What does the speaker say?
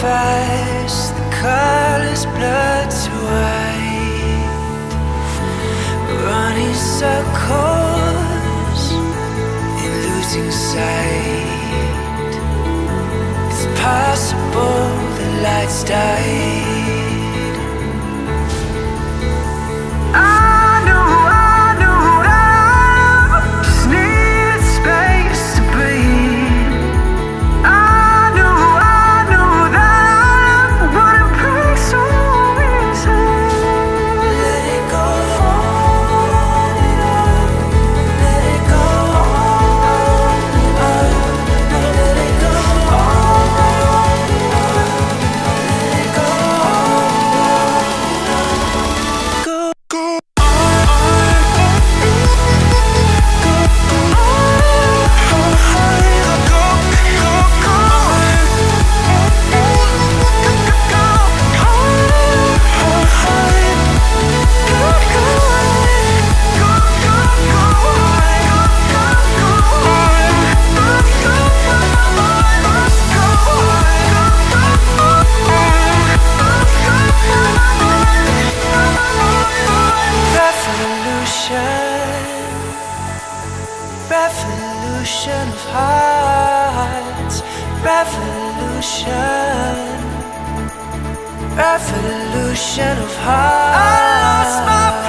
the colors blood to white. Running circles and losing sight. It's possible the lights die. Revolution of hearts, revolution, revolution of hearts. I lost my.